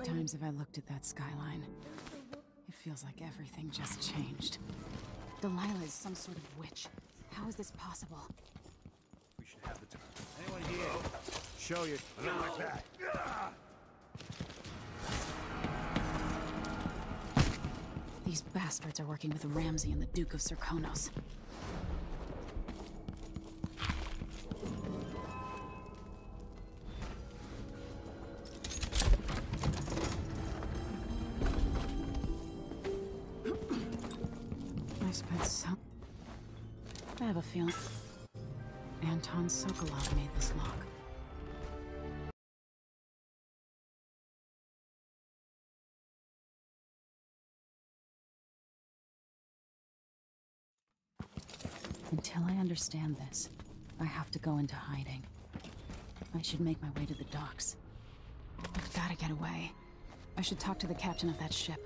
many times have I looked at that skyline? It feels like everything just changed. Delilah is some sort of witch. How is this possible? We should have the time. Anyone here? Show you. Not like that. These bastards are working with Ramsey and the Duke of Serkonos. Sokolov made this lock. Until I understand this, I have to go into hiding. I should make my way to the docks. I've gotta get away. I should talk to the captain of that ship.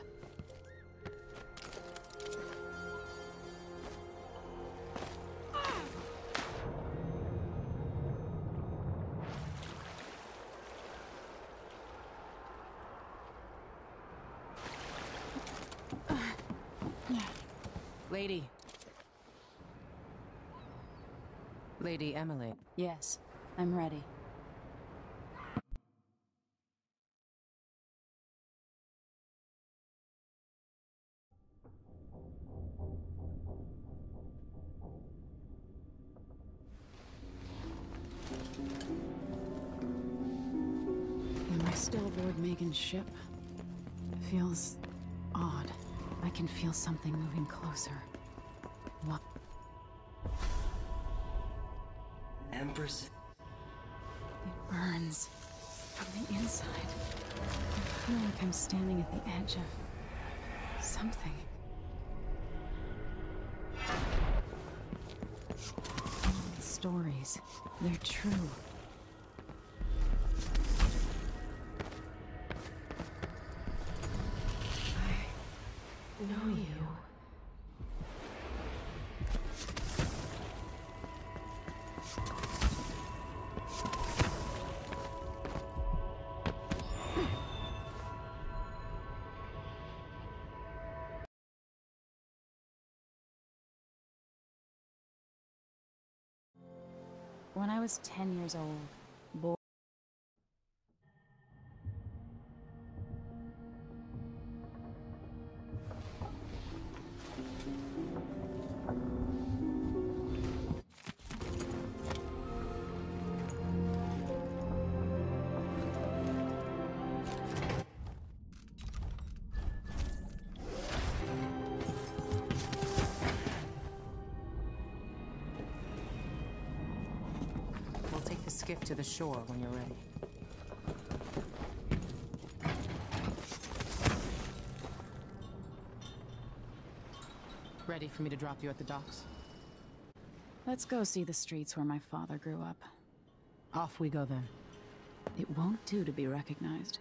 Emily. Yes, I'm ready. Am I still aboard Meagan's ship? Feels odd. I can feel something moving closer. Empress. It burns from the inside. I feel like I'm standing at the edge of something. Stories, they're true. When I was 10 years old, the skiff to the shore when you're ready. Ready for me to drop you at the docks? Let's go see the streets where my father grew up. Off we go then. It won't do to be recognized.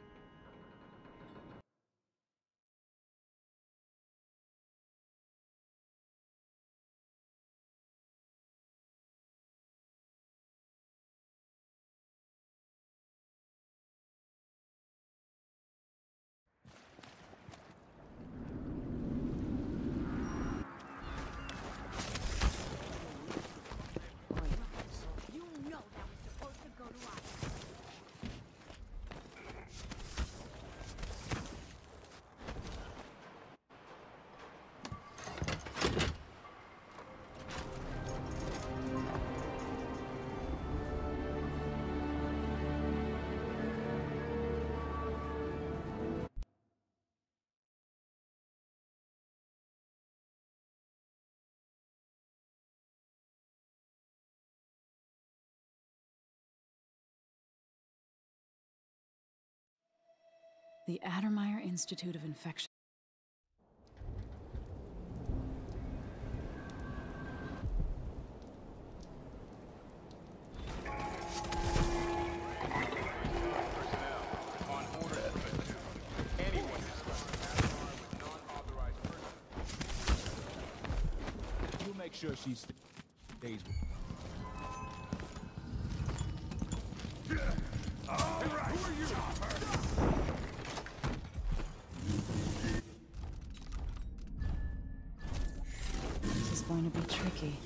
The Addermire Institute of Infection. Sure she tricky.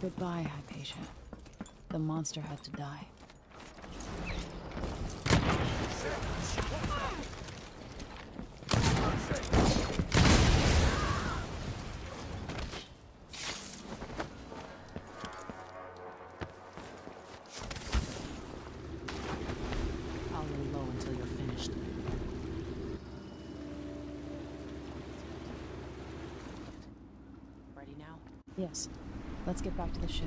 Goodbye, Hypatia. The monster had to die. Now? Yes. Let's get back to the ship.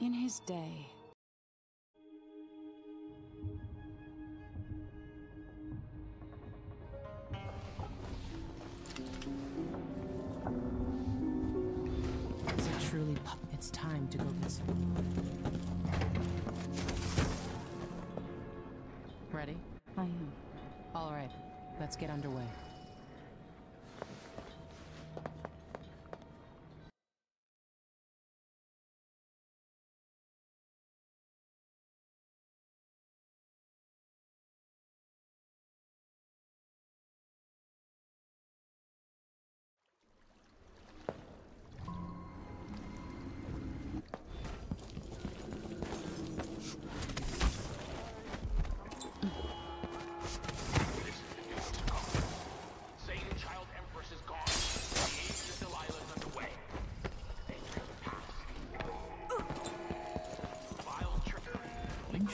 In his day, let's get underway.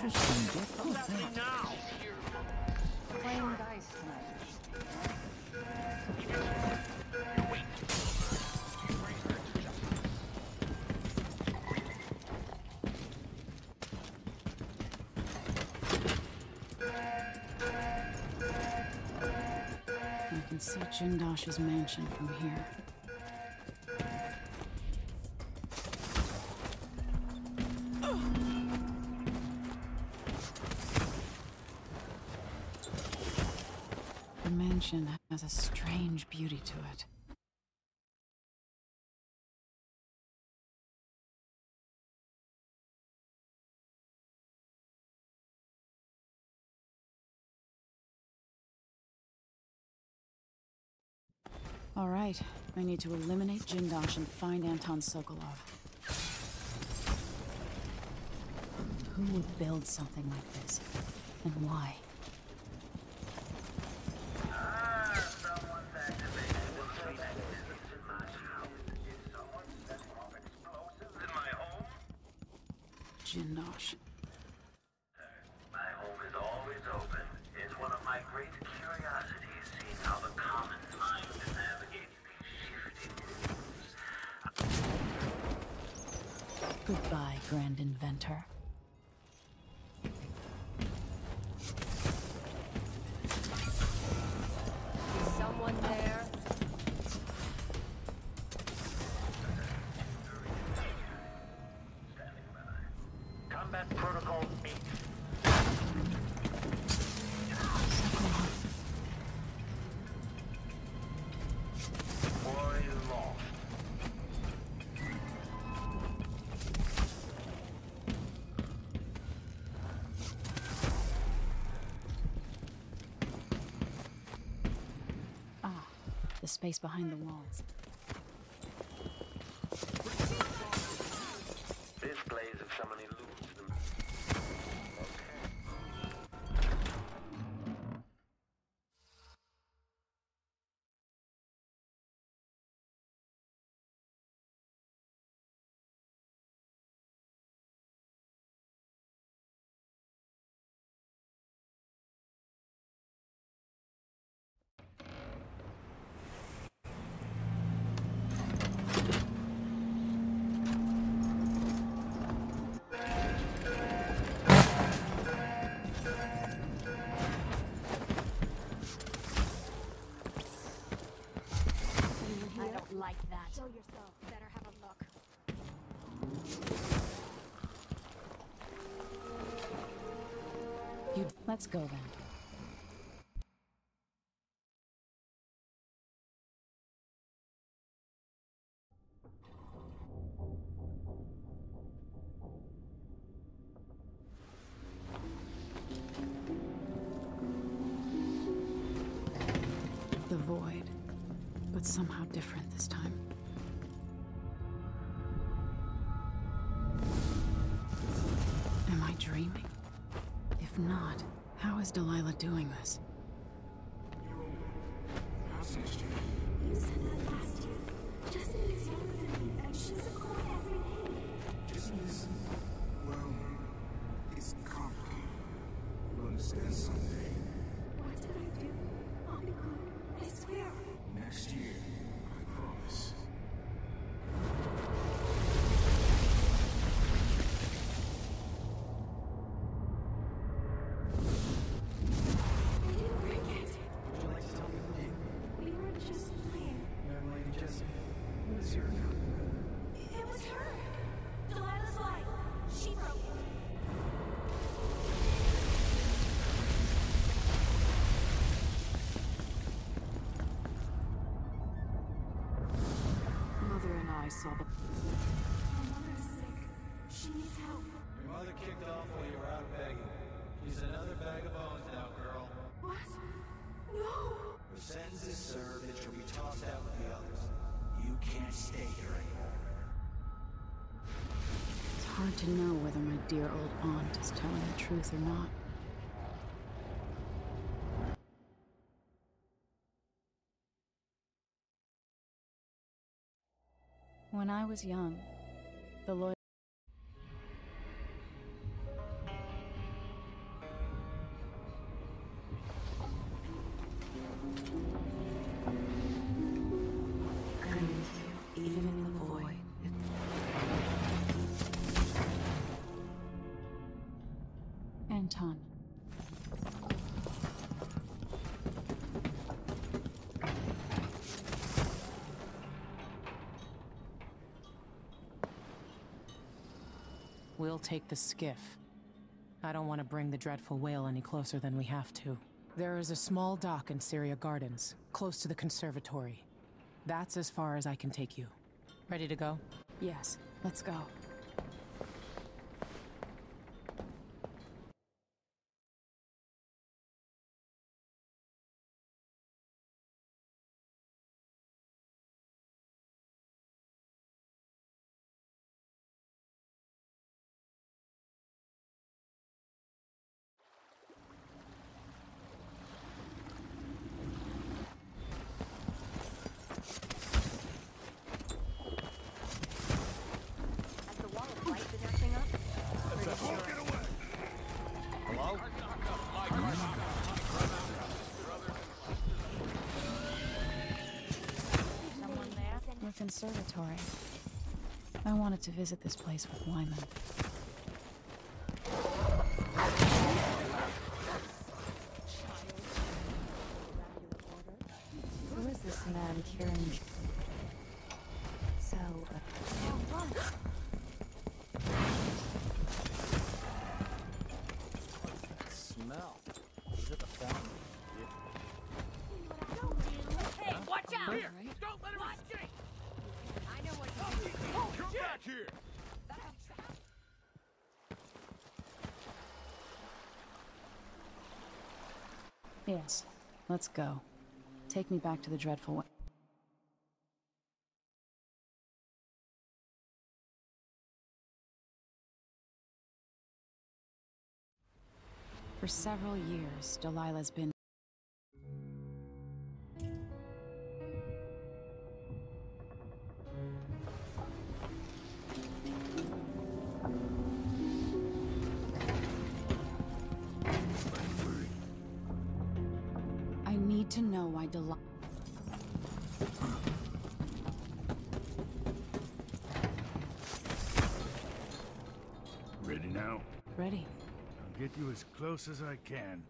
Interesting. Playing dice tonight. I can see Jindosh's mansion from here. Mansion has a strange beauty to it. All right, I need to eliminate Jindosh and find Anton Sokolov. Who would build something like this? And why? Jindosh. My home is always open. It's one of my great curiosities, seeing how the common mind navigates these shifting rules. Goodbye, Grand Inventor. The space behind the walls. Show yourself. Better have a look. You Let's go then. Understand someday. Kicked off while you were out begging. She's another bag of bones now, girl. What? No. Her sentence is served and she'll be tossed out with the others. You can't stay here anymore. It's hard to know whether my dear old aunt is telling the truth or not. When I was young, the lawyer. We'll take the skiff. I don't want to bring the Dreadful Wale any closer than we have to. There is a small dock in Cyria Gardens, close to the conservatory. That's as far as I can take you. Ready to go? Yes, let's go. The conservatory. I wanted to visit this place with Wyman. Who is this man, Kieran? Yes, let's go. Take me back to the dreadful. Wa- For several years, Delilah's been. Close as I can.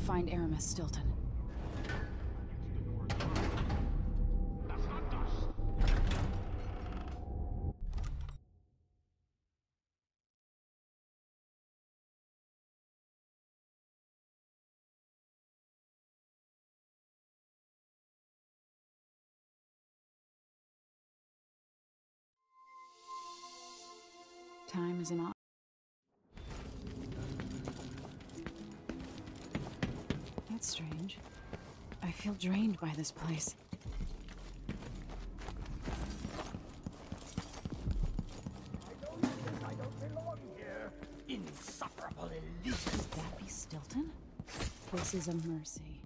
Find Aramis Stilton. Time is an That's strange. I feel drained by this place. insufferable elite. Could that be Stilton? This is a mercy.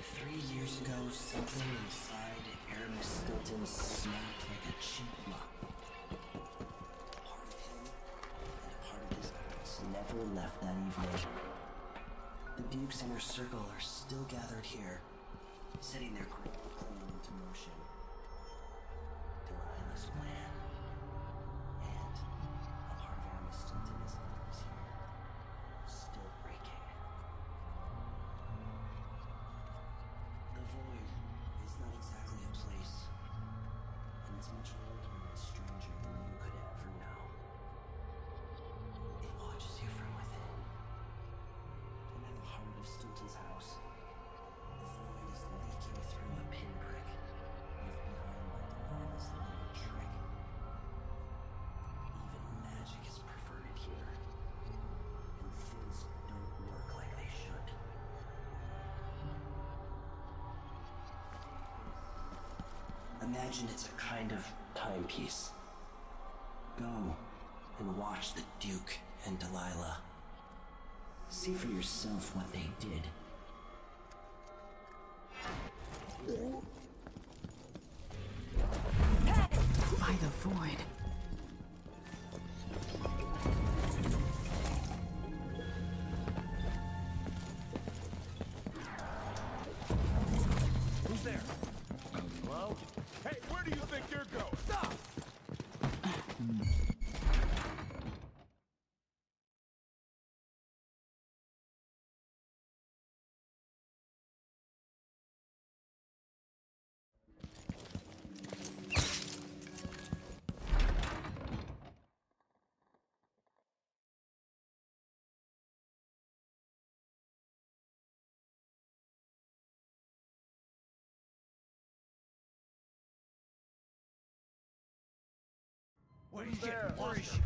Three years ago, something inside Aramis Stilton snapped like a cheap lock. Part of him and a part of his never left that evening. The Duke's inner circle are still gathered here, setting their Imagine it's a kind of timepiece. Go and watch the Duke and Delilah. See for yourself what they did. Mm-hmm. What are you? Where is she?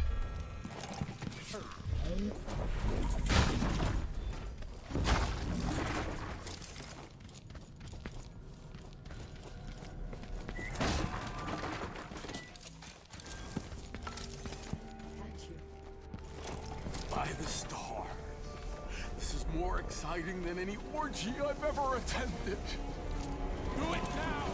By the stars. This is more exciting than any orgy I've ever attended. Do it now!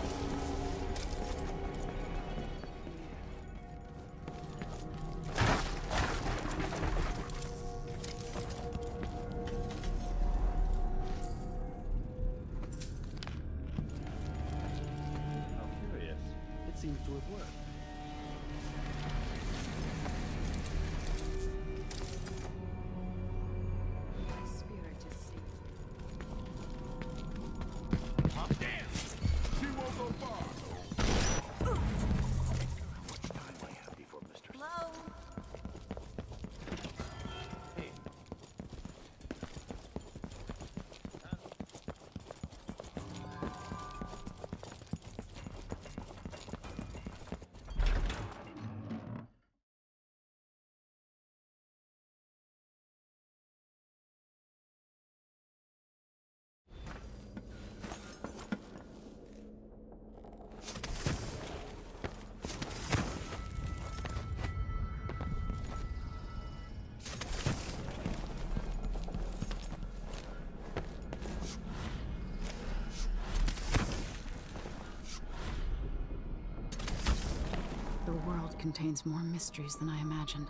Contains more mysteries than I imagined.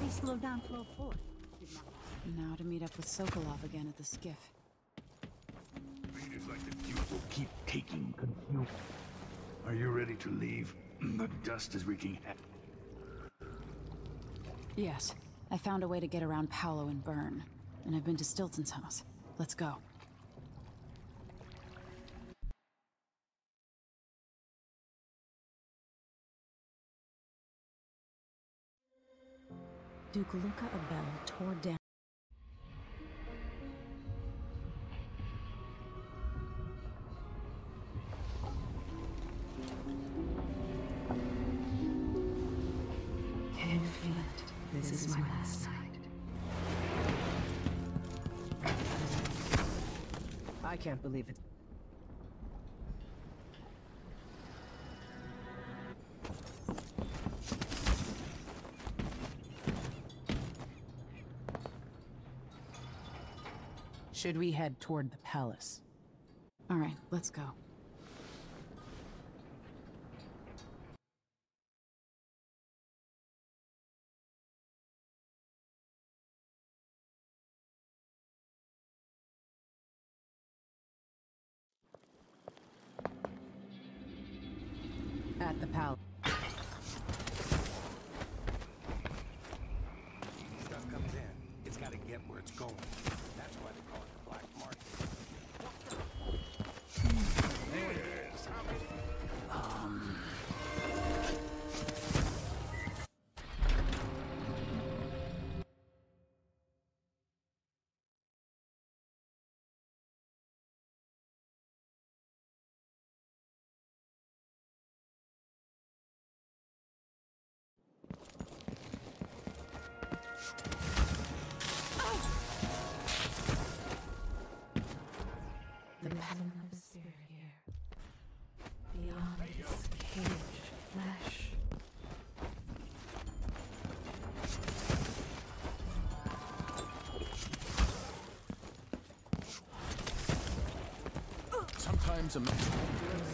They slowed down flow four. Now to meet up with Sokolov again at the skiff. Readers like the Duke will keep taking confusion. Are you ready to leave? The dust is wreaking havoc. Yes, I found a way to get around Paolo and Byrne. And I've been to Stilton's house. Let's go. Duke Luca Abele tore down. I can't believe it. Should we head toward the palace? All right, let's go. The pattern of the spirit here. Beyond its cage, flesh. Sometimes a man.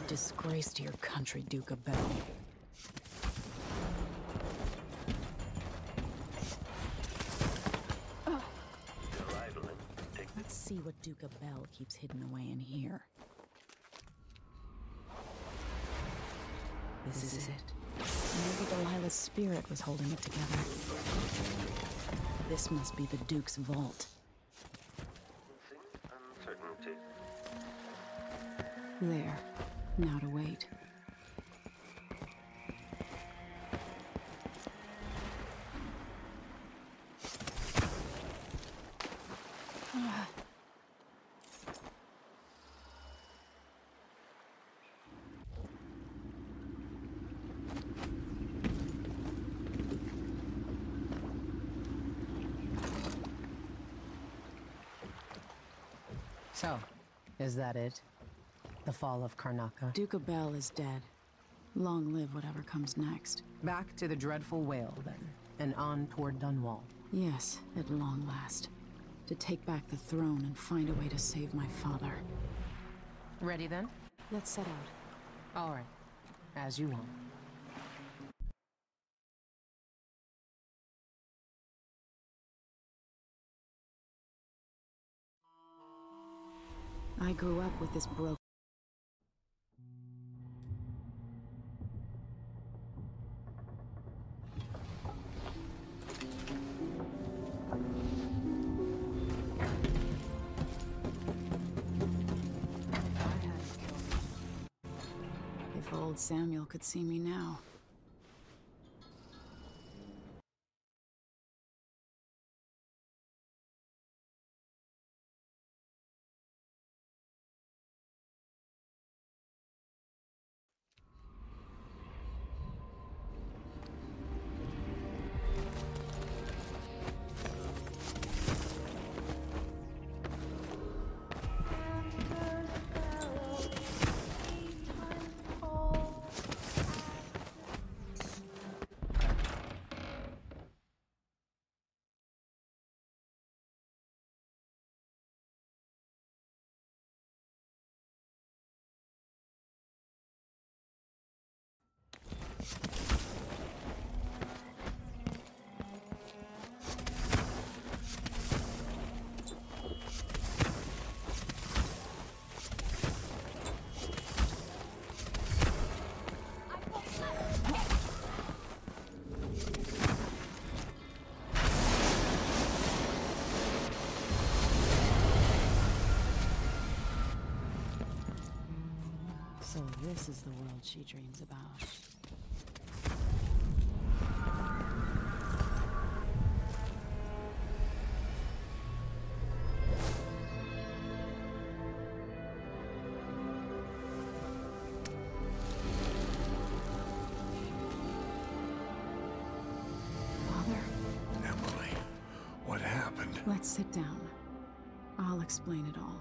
Disgrace to your country, Duke Abele. Let's see what Duke Abele keeps hidden away in here. This is it. Maybe Delilah's spirit was holding it together. This must be the Duke's vault. Uncertainty. There. Now to wait. So, is that it? The fall of Karnaca? Duke Abele is dead. Long live whatever comes next. Back to the Dreadful Wale, then, and on toward Dunwall. Yes, at long last. To take back the throne and find a way to save my father. Ready then? Let's set out. All right. As you want. I grew up with this broken. If old Samuel could see me now. So this is the world she dreams about. Father, Emily, what happened? let's sit down. I'll explain it all.